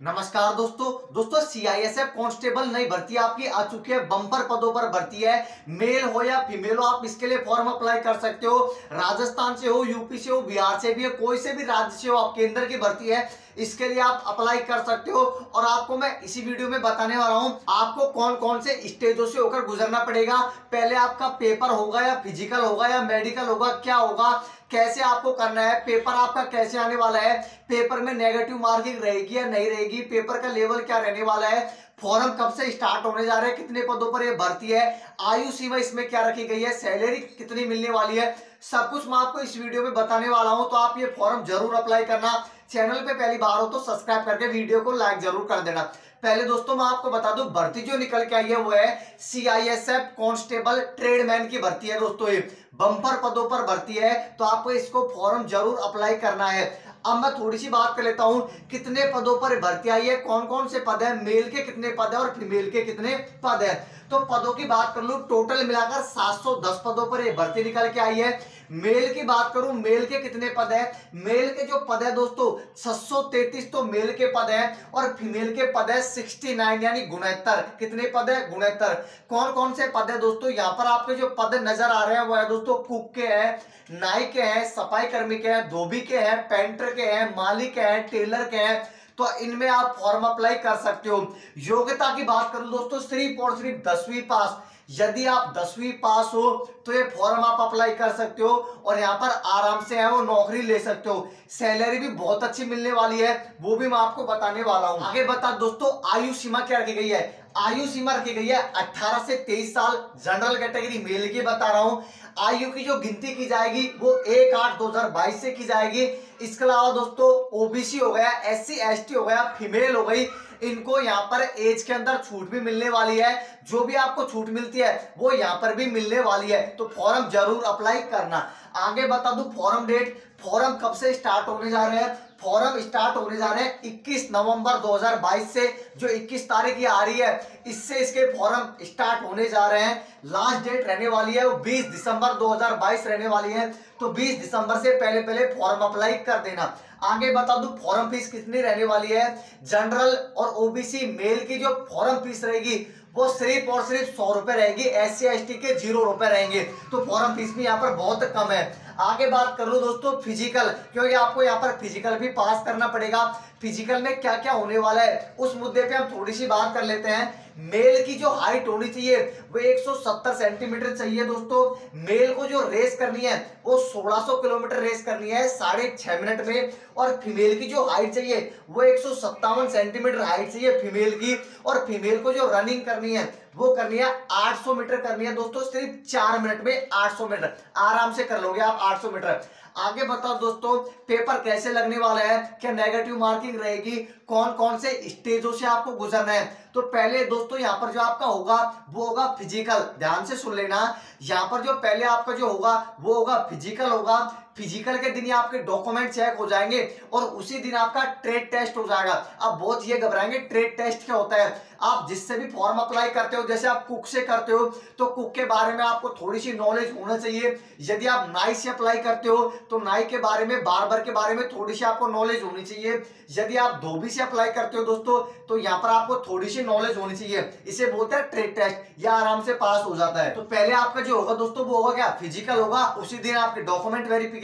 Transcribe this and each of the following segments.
नमस्कार दोस्तों। दोस्तों सीआईएसएफ कांस्टेबल नई भर्ती आपकी आ चुकी है। बम्पर पदों पर भर्ती है। मेल हो या फीमेल हो, आप इसके लिए फॉर्म अप्लाई कर सकते हो। राजस्थान से हो यूपी से हो, बिहार से भी है, कोई से भी राज्य से हो, आप केंद्र की भर्ती है, इसके लिए आप अप्लाई कर सकते हो। और आपको मैं इसी वीडियो में बताने वाला हूँ, आपको कौन कौन से स्टेजों से होकर गुजरना पड़ेगा। पहले आपका पेपर होगा या फ़िज़िकल होगा या मेडिकल होगा, क्या होगा कैसे आपको करना है? पेपर आपका कैसे आने वाला है? पेपर में नेगेटिव मार्किंग रहेगी या नहीं रहेगी? पेपर का लेवल क्या रहने वाला है? फॉर्म कब से स्टार्ट होने जा रहे हैं? कितने पदों पर ये भर्ती है? आयु सीमा इसमें क्या रखी गई है? सैलरी कितनी मिलने वाली है? सब कुछ मैं आपको इस वीडियो में बताने वाला हूँ तो आप ये फॉर्म ज़रूर अप्लाई करना। चैनल पे पहली बार हो तो सब्सक्राइब करके वीडियो को लाइक ज़रूर कर देना। पहले दोस्तों मैं आपको बता दूँ, भर्ती जो निकल के आई है, वो है सीआईएसएफ कांस्टेबल ट्रेडमैन की भर्ती है दोस्तों ये। बम्पर पदों पर भर्ती है तो आपको इसको फॉर्म ज़रूर अप्लाई करना है। अब मैं थोड़ी सी बात कर लेता हूँ, कितने पदों पर भर्ती आई है कौन कौन से पद है मेल के कितने पद है और फीमेल के कितने पद है? तो पदों की बात कर लू टोटल मिलाकर 710 पदों पर ये भर्ती निकल के आई है। मेल की बात करूँ, मेल के कितने पद है? मेल के जो पद है दोस्तों 633 तो मेल के पद है और फीमेल के पद है 69 यानी गुणहत्तर कितने पद है? गुणहत्तर कौन कौन से पद है दोस्तों? यहाँ पर आपके जो पद नज़र आ रहे हैं, वो है दोस्तों, कुक के हैं, नाई के हैं सफ़ाई कर्मी के हैं, धोबी के हैं, पेंटर के हैं मालिक हैं, टेलर के हैं। तो इनमें आप फॉर्म अप्लाई कर सकते हो। योग्यता की बात करूँ दोस्तों सिर्फ़ और सिर्फ़ दसवीं पास। यदि आप दसवीं पास हो तो ये फॉर्म आप अप्लाई कर सकते हो और यहाँ पर आराम से है वो नौकरी ले सकते हो। सैलरी भी बहुत अच्छी मिलने वाली है, वो भी मैं आपको बताने वाला हूँ। आगे बता, दोस्तों, आयु सीमा क्या रखी गई है? आयु सीमा रखी गई है 18 से 23 साल जनरल कैटेगरी मेल की बता रहा हूँ। आयु की जो गिनती की जाएगी, वो एक आठ दो हज़ार बाईस से की जाएगी। इसके अलावा, दोस्तों ओबीसी हो गया एस सी हो गया फीमेल हो गई। इनको यहाँ पर एज के अंदर छूट भी मिलने वाली है। जो भी आपको छूट मिलती है, वो यहाँ पर भी मिलने वाली है। तो फॉर्म ज़रूर अप्लाई करना। आगे बता दू फॉर्म डेट फॉर्म कब से स्टार्ट होने जा रहे हैं? फॉरम स्टार्ट होने जा रहे हैं 21 नवंबर 2022 से, जो 21 तारीख ये आ रही है। इससे इसके फॉर्म स्टार्ट होने जा रहे हैं। लास्ट डेट रहने वाली है, वो 20 दिसंबर 2022 रहने वाली है। तो 20 दिसंबर से पहले पहले फॉर्म अप्लाई कर देना। आगे बता दू, फॉर्म फ़ीस कितनी रहने वाली है? जनरल और ओबीसी मेल की जो फॉरम फ़ीस रहेगी, वो सिर्फ़ और सिर्फ़ सौ रुपए रहेगी। एस सी के ज़ीरो रुपए रहेंगे। तो फॉरम फ़ीस भी यहाँ पर बहुत कम है। आगे बात कर लो दोस्तों फ़िज़िकल क्योंकि आपको यहाँ पर फ़िज़िकल भी पास करना पड़ेगा। फ़िज़िकल में क्या क्या होने वाला है, उस मुद्दे पे हम थोड़ी सी बात कर लेते हैं। मेल की जो हाइट होनी चाहिए, वो 170 सेंटीमीटर चाहिए दोस्तों। मेल को जो रेस करनी है, वो 1600 किलोमीटर रेस करनी है साढ़े छह मिनट में। और फीमेल की जो हाइट चाहिए, वो एक सौ सत्तावन सेंटीमीटर हाइट चाहिए फीमेल की। और फीमेल को जो रनिंग करनी है, वो करनी है 800 मीटर करनी है दोस्तों, सिर्फ़ चार मिनट में 800 मीटर। आराम से कर लोगे आप 800 मीटर। आगे बताओ दोस्तों पेपर कैसे लगने वाला है? क्या नेगेटिव मार्किंग रहेगी? कौन कौन से स्टेजों से आपको गुजरना है? तो पहले दोस्तों, यहाँ पर जो आपका होगा, वो होगा फ़िज़िकल ध्यान से सुन लेना। यहाँ पर जो पहले आपका जो होगा, वो होगा फ़िज़िकल होगा। फ़िज़िकल के दिन ही आपके डॉक्यूमेंट चेक हो जाएँगे और उसी दिन आपका ट्रेड टेस्ट हो जाएगा। अब बहुत ये घबराएँगे ट्रेड टेस्ट क्या होता है? आप जिससे भी फॉर्म अप्लाई करते हो, जैसे आप कुक से करते हो तो कुक के बारे में आपको थोड़ी सी नॉलेज होना चाहिए। यदि आप नाई से अप्लाई करते हो तो नाई के बारे में बार के बारे में थोड़ी सी आपको नॉलेज होनी चाहिए। यदि आप धोबी से अप्लाई करते हो दोस्तों तो यहाँ पर आपको थोड़ी सी नॉलेज होनी चाहिए। इसे बोलते हैं ट्रेड टेस्ट या आराम से पास हो जाता है। तो पहले आपका जो होगा दोस्तों, वो होगा क्या? फ़िज़िकल होगा, उसी दिन आपके डॉक्यूमेंट वेरिफिकेशन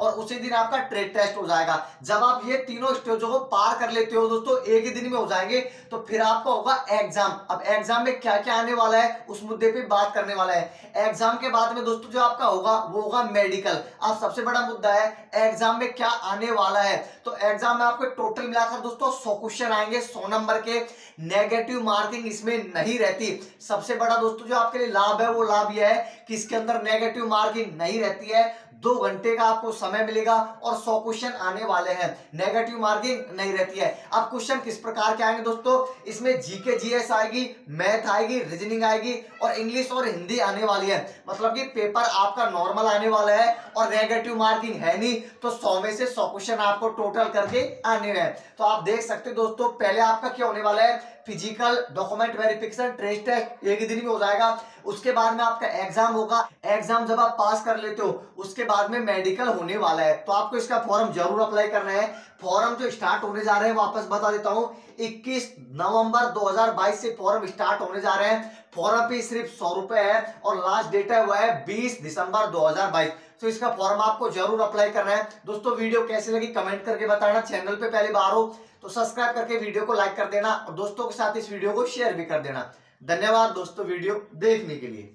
और उसी दिन आपका ट्रेड टेस्ट हो जाएगा। जब आप ये तीनों स्टेजों को पार कर लेते हो दोस्तों, एक ही दिन में हो जाएँगे तो फिर आपका होगा एग्ज़ाम अब एग्ज़ाम में क्या क्या आने वाला है, उस मुद्दे पे बात करने वाला है। एग्ज़ाम के बाद में दोस्तों जो आपका होगा, वो होगा मेडिकल अब सबसे बड़ा मुद्दा है एग्ज़ाम में क्या आने वाला है? तो एग्ज़ाम में आपको टोटल मिलाकर दोस्तों सौ क्वेश्चन आएँगे, सौ नंबर के। नेगेटिव मार्किंग इसमें नहीं रहती। सबसे बड़ा दोस्तों जो आपके लिए लाभ है, वो लाभ यह है कि इसके अंदर नेगेटिव मार्किंग नहीं रहती है। दो घंटे का आपको समय मिलेगा और सौ क्वेश्चन आने वाले हैं। नेगेटिव मार्किंग नहीं रहती है। अब क्वेश्चन किस प्रकार के आएँगे दोस्तों? इसमें जीके जीएस आएगी मैथ आएगी रीजनिंग आएगी और इंग्लिश और हिंदी आने वाली है। मतलब कि पेपर आपका नॉर्मल आने वाला है और नेगेटिव मार्किंग है नहीं तो सौ में से सौ क्वेश्चन आपको टोटल करके आने हैं। तो आप देख सकते दोस्तों, पहले आपका क्या होने वाला है? Physical document verification trade test एक ही दिन में हो जाएगा। उसके बाद में आपका एग्ज़ाम होगा। एग्ज़ाम जब आप पास कर लेते हो, उसके बाद में मेडिकल होने वाला है। तो आपको इसका फॉर्म ज़रूर अप्लाई करना है। फॉर्म जो स्टार्ट होने जा रहे हैं वापस बता देता हूँ। 21 नवंबर 2022 से फॉर्म स्टार्ट होने जा रहे हैं। फॉर्म पे सिर्फ़ सौ रुपए है और लास्ट डेट है, वो है 20 दिसंबर 2022 तो इसका फॉर्म आपको ज़रूर अप्लाई करना है। दोस्तों, वीडियो कैसी लगी कमेंट करके बताना। चैनल पे पहली बार हो तो सब्सक्राइब करके वीडियो को लाइक कर देना और दोस्तों के साथ इस वीडियो को शेयर भी कर देना। धन्यवाद दोस्तों वीडियो देखने के लिए।